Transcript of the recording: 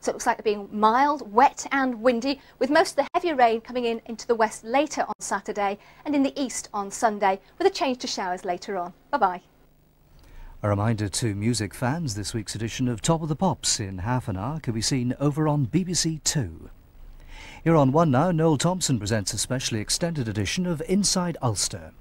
So it looks like being mild, wet and windy, with most of the heavier rain coming in into the west later on Saturday and in the east on Sunday, with a change to showers later on. Bye-bye. A reminder to music fans, this week's edition of Top of the Pops in half an hour can be seen over on BBC Two. Here on One Now, Noel Thompson presents a specially extended edition of Inside Ulster.